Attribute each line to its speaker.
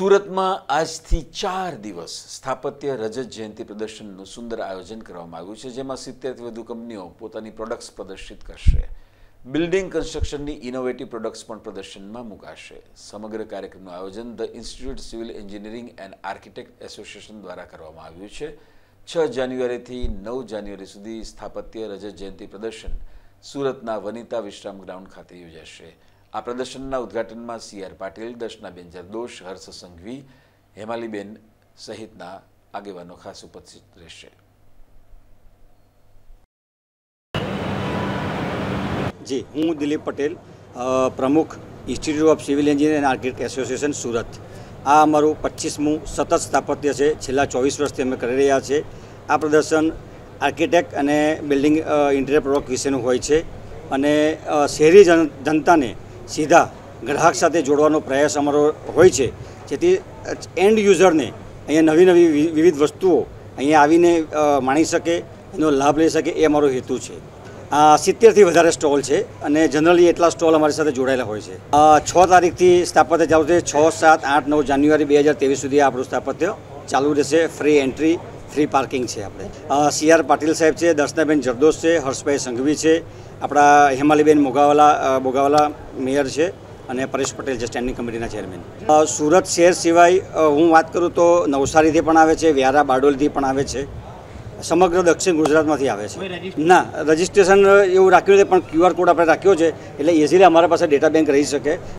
Speaker 1: સુરતમાં આજથી ચાર દિવસ સ્થાપત્ય રજત જયંતિ પ્રદર્શનનું સુંદર આયોજન કરવામાં આવ્યું છે, જેમાં સિત્તેરથી વધુ કંપનીઓ પોતાની પ્રોડક્ટ્સ પ્રદર્શિત કરશે. બિલ્ડિંગ કન્સ્ટ્રક્શનની ઇનોવેટિવ પ્રોડક્ટ્સ પણ પ્રદર્શનમાં મુકાશે. સમગ્ર કાર્યક્રમનું આયોજન the institute civil engineering and architect association દ્વારા કરવામાં આવ્યું છે. છ જાન્યુઆરીથી નવ જાન્યુઆરી સુધી સ્થાપત્ય રજત જયંતિ પ્રદર્શન સુરતના વનિતા વિશ્રામ ગ્રાઉન્ડ ખાતે યોજાશે. આ પ્રદર્શનના ઉદ્ઘાટનમાં સી આર પાટીલ, દર્શનાબેન જરદોશ, હર્ષ સંઘવી, હેમાલીબેન સહિતના આગેવાનો ખાસ ઉપસ્થિત રહેશે.
Speaker 2: જી, હું દિલીપ પટેલ પ્રમુખ institute of civil engineer and architect association Surat. આ અમારું પચીસમું સતત સ્થાપત્ય છે. છેલ્લા ચોવીસ વર્ષથી અમે કરી રહ્યા છે આ પ્રદર્શન આર્કિટેક્ટ અને બિલ્ડિંગ ઇન્ટિરિયર પ્રોડક્ટ વિશેનું હોય છે. અને શહેરી જન, જનતાને સીધા ગ્રાહક સાથે જોડવાનો પ્રયાસ અમારો હોય છે. જેથી એન્ડ યુઝરને અહીંયા નવી નવી વિવિધ વસ્તુઓ અહીંયા આવીને માણી શકે, એનો લાભ લઈ શકે એ અમારો હેતુ છે. આ સિત્તેરથી વધારે સ્ટોલ છે અને જનરલી એટલા સ્ટોલ અમારી સાથે જોડાયેલા હોય છે. છ તારીખથી સ્થાપત્ય ચાલુ છે છ, સાત, આઠ, નવ જાન્યુઆરી બે હજાર તેવીસ સુધી આપણું સ્થાપત્ય ચાલુ રહેશે. ફ્રી એન્ટ્રી ફ્રી પાર્કિંગ છે આપણે. સી આર પાટીલ સાહેબ છે દર્શનાબેન જરદોશ છે હર્ષભાઈ સંઘવી છે આપણા હેમાલીબેન મોગાવાલા મોગાવાલા મેયર છે અને પરેશ પટેલ છે સ્ટેન્ડિંગ કમિટીના ચેરમેન. સુરત શહેર સિવાય હું વાત કરું તો નવસારીથી પણ આવે છે વ્યારા બારડોલીથી પણ આવે છે સમગ્ર દક્ષિણ ગુજરાતમાંથી આવે છે. ના રજિસ્ટ્રેશન એવું રાખ્યું છે પણ ક્યુઆર કોડ આપણે રાખ્યો છે એટલે ઇઝીલી અમારા પાસે ડેટા બેંક રહી શકે.